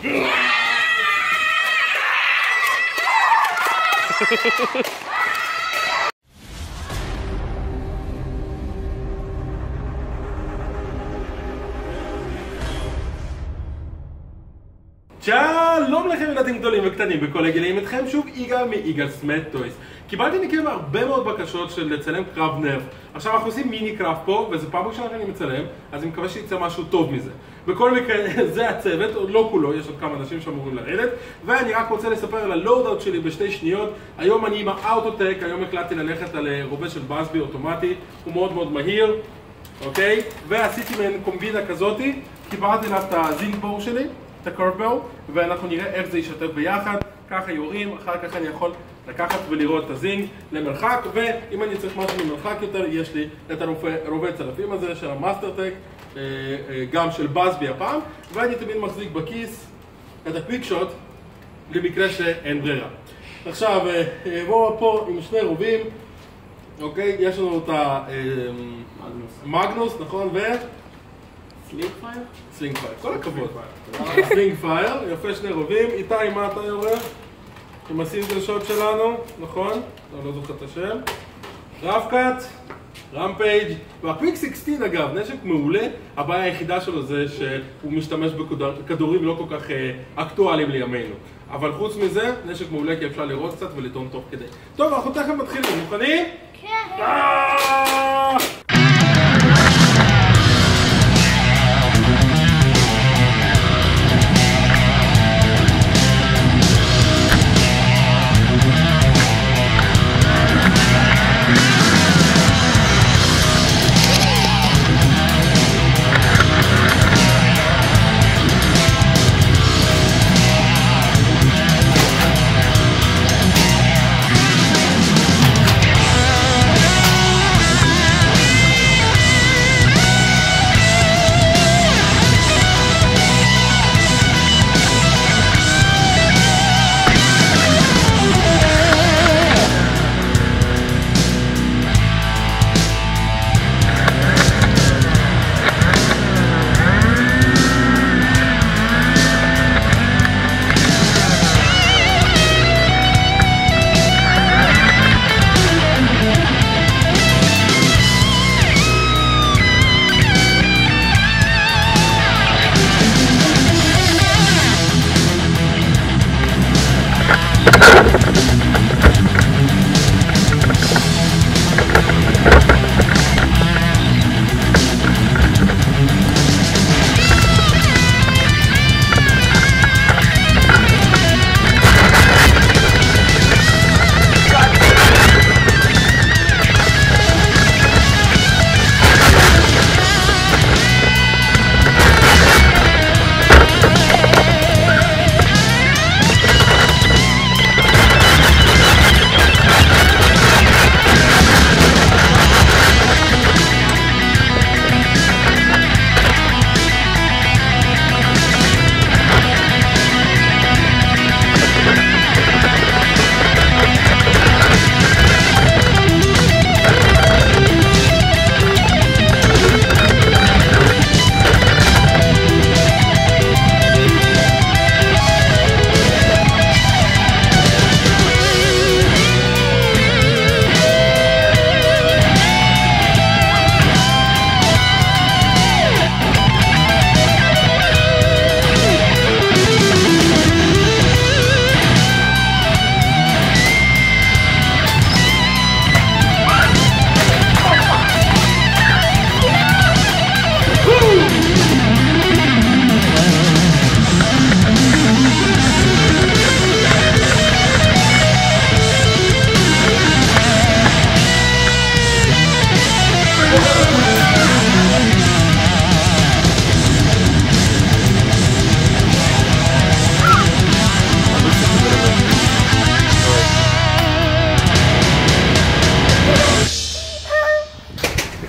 Ha ha ha! שלום לכם ילדים גדולים וקטנים בכל הגילים, אתכם שוב יגאל מיגאל סמט טויס. קיבלתי מכם הרבה מאוד בקשות של לצלם קרב נרף. עכשיו אנחנו עושים מיני קרב פה, וזו פעם ראשונה שאני מצלם, אז אני מקווה שיצא משהו טוב מזה. בכל מקרה, זה הצוות, עוד לא כולו, יש עוד כמה אנשים שאמורים לרדת, ואני רק רוצה לספר על הלואוד-אאוט שלי בשתי שניות. היום אני עם האוטוטק, היום החלטתי ללכת על אה, רובה של באסבי אוטומטי, הוא מאוד מאוד מהיר, אוקיי? ועשיתי מעין קומבינה כזאתי, קיבלתי אליו את הזינק בור שלי. את הקורבאו, ואנחנו נראה איך זה ישתף ביחד, ככה יורים, אחר כך אני יכול לקחת ולראות את הזינג למרחק, ואם אני צריך משהו ממרחק יותר, יש לי את הרובה צלפים הזה של המאסטרטק, אה, אה, גם של Buzz Bee הפעם, ואני תמיד מחזיק בכיס את ה Quick Shot למקרה שאין ברירה. עכשיו, בואו אה, פה עם שני רובים, אוקיי? יש לנו את ה Magnus, נכון? ו... Slingfire? Slingfire, כל הכבוד. Slingfire, יפה שני רובים. איתי, מה אתה יורה? עם ה single shot שלנו, נכון? לא, לא זוכר את השם. רב קאט, רמפייג' והקוויק 16 אגב, נשק מעולה, הבעיה היחידה שלו זה שהוא משתמש בכדורים לא כל כך אה, אקטואליים לימינו. אבל חוץ מזה, נשק מעולה כי אפשר לראות קצת ולטעון תוך כדי. טוב, אנחנו תכף מתחילים, מוכנים? כן.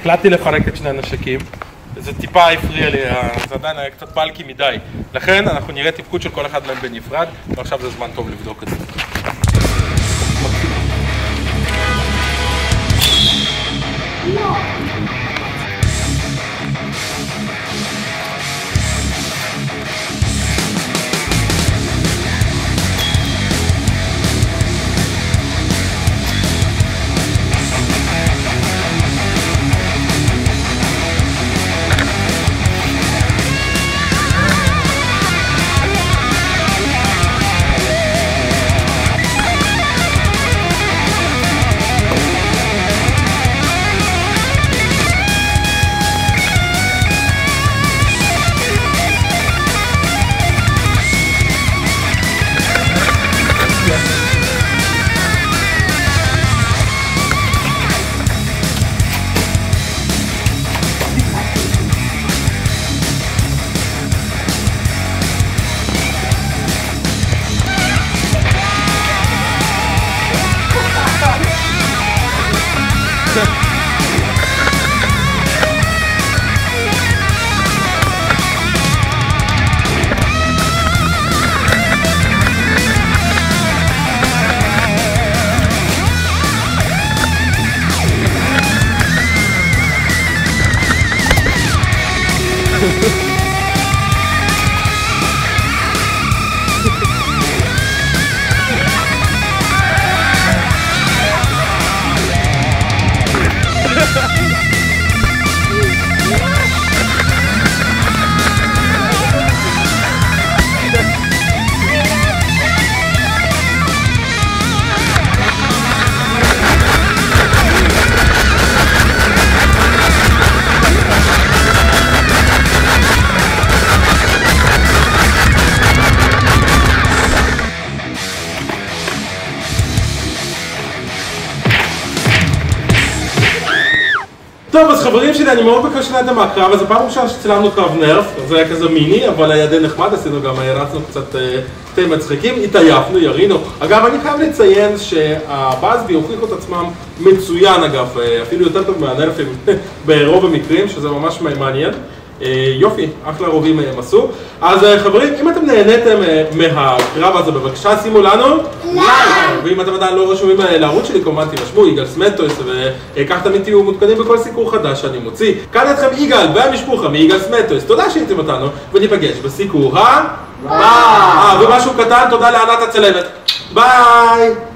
החלטתי לפרק את שני הנשקים, וזה טיפה הפריע לי, זה עדיין היה קצת פלקי מדי. לכן אנחנו נראה תפקוד של כל אחד מהם בנפרד, ועכשיו זה זמן טוב לבדוק את זה. טוב, אז חברים שלי, אני מאוד מקווה שנהנתם מהקרב הזה, פעם ראשונה שצילמנו קרב נרף, זה היה כזה מיני, אבל היה די נחמד, עשינו גם, רצנו קצת אה, קטעים מצחיקים, התעייפנו, ירינו. אגב, אני חייב לציין שהבאזבי הוכיחו את עצמם מצוין, אגב, אה, אפילו יותר טוב מהנרפים ברוב המקרים, שזה ממש מעניין. אה, יופי, אחלה רובים הם עשו. אז אה, חברים, אם אתם נהניתם אה, מהקרב הזה, בבקשה שימו לנו לייק! ואם אתם עדיין לא רשומים אה, לערוץ שלי, כמובן תירשמו, יגאל סמטויס, וכך תמיד תהיו מעודכנים בכל סיקור חדש שאני מוציא. כאן אתכם יגאל והמשפוחה מיגאל סמטויס, תודה שהייתם אותנו, וניפגש בסיקור ה... ביי! ומשהו קטן, תודה לענת הצלמת. ביי!